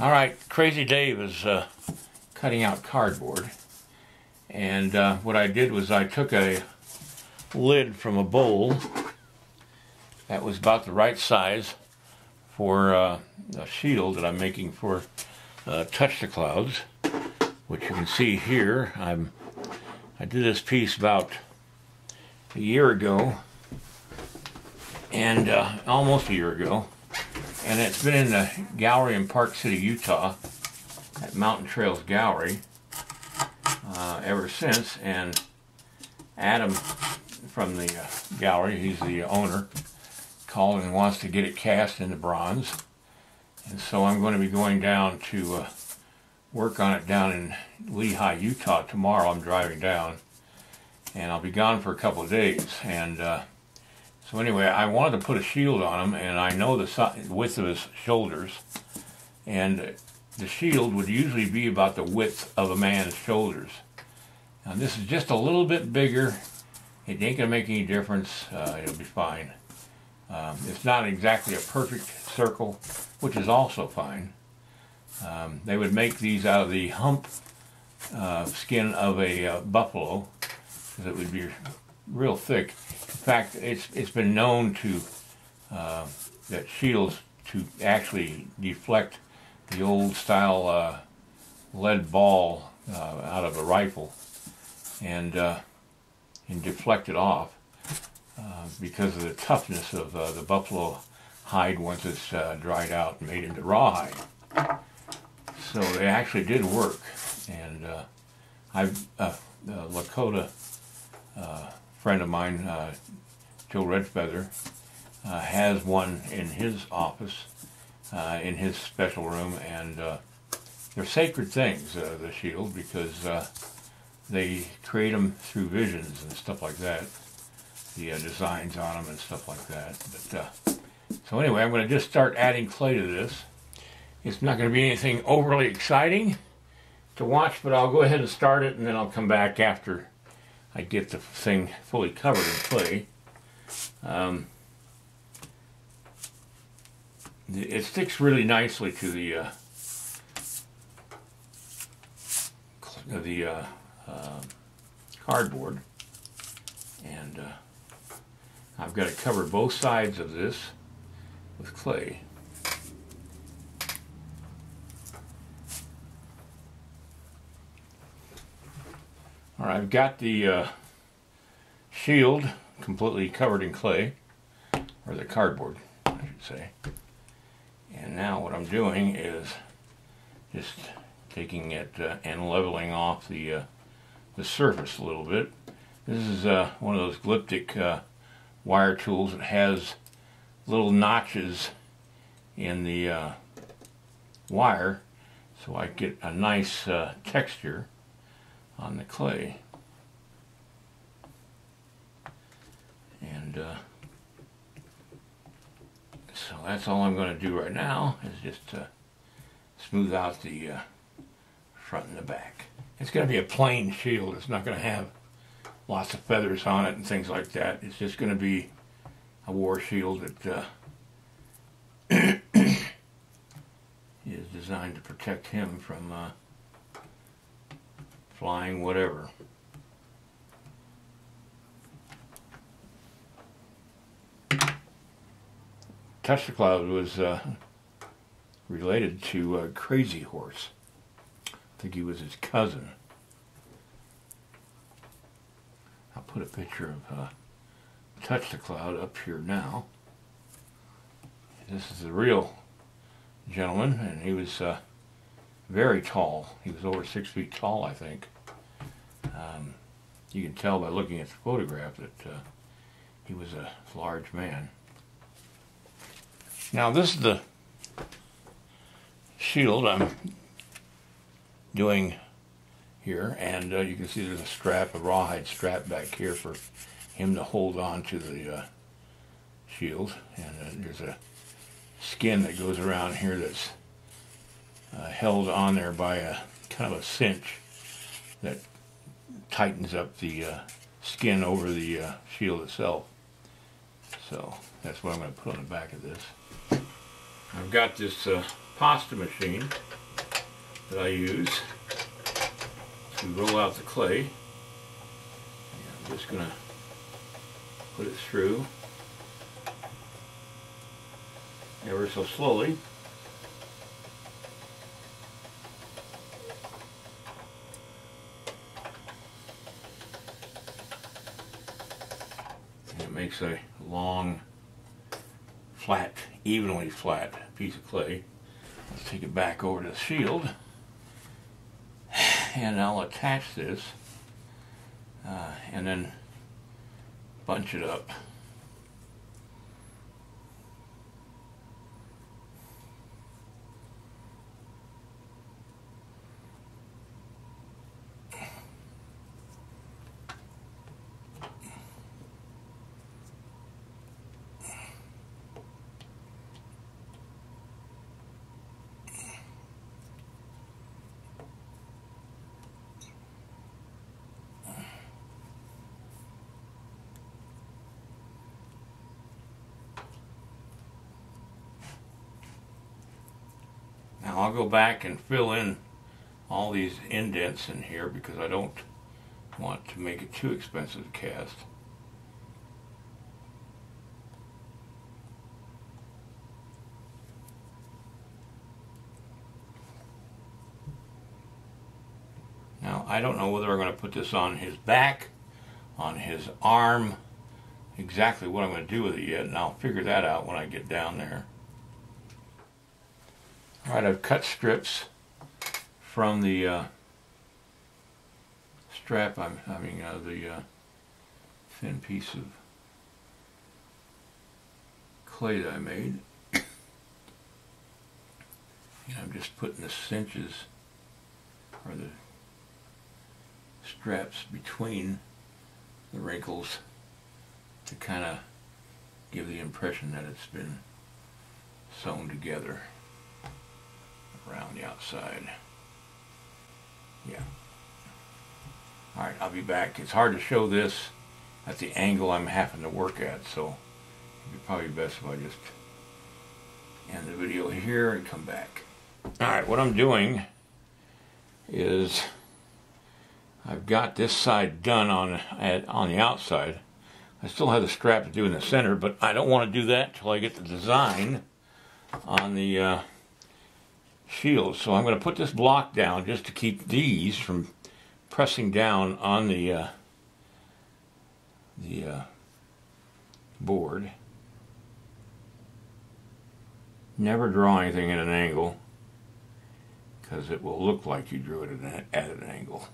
All right, Crazy Dave is uh, cutting out cardboard. And uh, what I did was I took a lid from a bowl that was about the right size for uh, a shield that I'm making for uh, Touch the Clouds, which you can see here. I'm I did this piece about a year ago, and uh, almost a year ago, and it's been in the gallery in Park City, Utah, at Mountain Trails Gallery uh, ever since. And Adam from the uh, gallery, he's the owner, called and wants to get it cast into bronze. And so I'm going to be going down to uh, work on it down in Lehi, Utah tomorrow. I'm driving down. And I'll be gone for a couple of days. And uh, so anyway, I wanted to put a shield on him, and I know the width of his shoulders, and the shield would usually be about the width of a man's shoulders. Now this is just a little bit bigger. It ain't gonna make any difference. Uh, it'll be fine. Um, it's not exactly a perfect circle, which is also fine. Um, they would make these out of the hump uh, skin of a uh, buffalo, because it would be real thick In fact, it's it's been known to uh, that shields to actually deflect the old style uh, lead ball uh, out of a rifle and uh, and deflect it off uh, because of the toughness of uh, the buffalo hide once it's dried out and made into rawhide. So they actually did work, and I've Lakota friend of mine, uh, Joe Redfeather, uh, has one in his office, uh, in his special room, and uh, they're sacred things, uh, the shield, because uh, they create them through visions and stuff like that, the designs on them and stuff like that. But so anyway, I'm going to just start adding clay to this. It's not going to be anything overly exciting to watch, but I'll go ahead and start it, and then I'll come back after I get the thing fully covered in clay. Um, it sticks really nicely to the uh, the uh, uh, cardboard, and uh, I've got to cover both sides of this with clay. All right, I've got the uh, shield completely covered in clay, or the cardboard, I should say. And now what I'm doing is just taking it uh, and leveling off the uh, the surface a little bit. This is uh, one of those Glyptic uh, wire tools that has little notches in the uh, wire so I get a nice texture on the clay. And uh, so that's all I'm going to do right now is just to smooth out the uh, front and the back. It's going to be a plain shield. It's not going to have lots of feathers on it and things like that. It's just going to be a war shield that uh, is designed to protect him from uh, flying, whatever. Touch the Cloud was uh, related to uh, Crazy Horse. I think he was his cousin. I'll put a picture of uh, Touch the Cloud up here now. This is the real gentleman, and he was uh, very tall. He was over six feet tall, I think. Um, you can tell by looking at the photograph that uh, he was a large man. Now this is the shield I'm doing here, and uh, you can see there's a strap, a rawhide strap back here for him to hold on to the uh, shield, and uh, there's a skin that goes around here that's uh, held on there by a kind of a cinch that tightens up the uh, skin over the uh, shield itself. So that's what I'm going to put on the back of this. I've got this uh, pasta machine that I use to roll out the clay. And I'm just going to put it through ever so slowly. Makes a long, flat, evenly flat piece of clay. Let's take it back over to the shield and I'll attach this uh, and then bunch it up. I'll go back and fill in all these indents in here because I don't want to make it too expensive to cast. Now I don't know whether I'm going to put this on his back, on his arm, exactly what I'm going to do with it yet, and I'll figure that out when I get down there. I've cut strips from the uh, strap, I'm having uh, the uh, thin piece of clay that I made. and I'm just putting the cinches or the straps between the wrinkles to kind of give the impression that it's been sewn together around the outside. Yeah. Alright, I'll be back. It's hard to show this at the angle I'm having to work at, so it'd be probably best if I just end the video here and come back. Alright, what I'm doing is I've got this side done on, at, on the outside. I still have the strap to do in the center, but I don't want to do that until I get the design on the uh, shield. So I'm going to put this block down just to keep these from pressing down on the uh, the uh, board. Never draw anything at an angle because it will look like you drew it at an angle.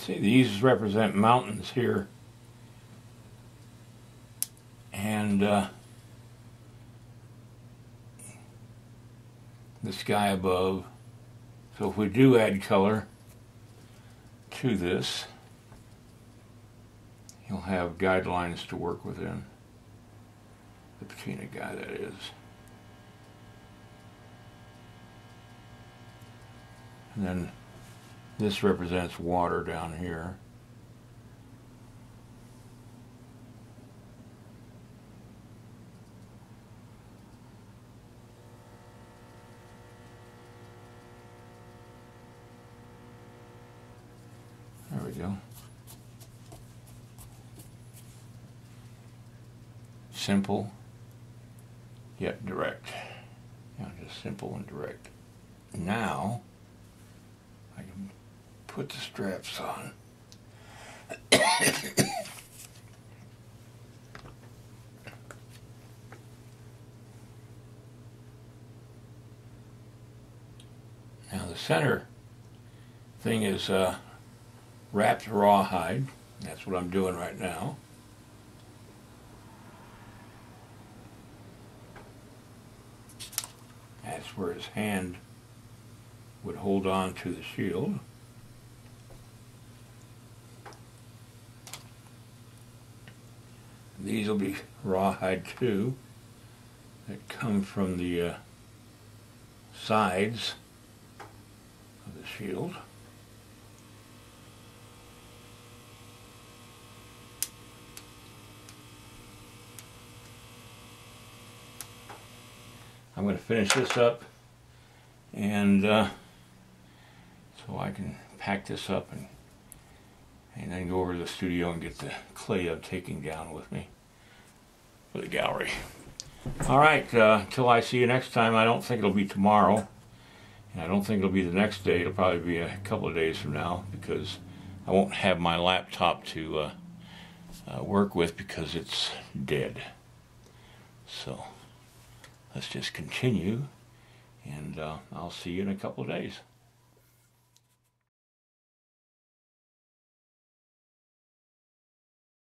See, these represent mountains here. And uh, the sky above. So if we do add color to this, you'll have guidelines to work within. The patina guy, that is. And then this represents water down here. There we go. Simple, yet direct. Yeah, just simple and direct. Now, put the straps on. now the center thing is uh, wrapped rawhide. That's what I'm doing right now. That's where his hand would hold on to the shield. These will be rawhide too that come from the uh, sides of the shield. I'm going to finish this up and uh, so I can pack this up and and then go over to the studio and get the clay I'm taking down with me for the gallery. All right, uh, until I see you next time, I don't think it'll be tomorrow. And I don't think it'll be the next day. It'll probably be a couple of days from now because I won't have my laptop to uh, uh, work with because it's dead. So let's just continue and uh, I'll see you in a couple of days.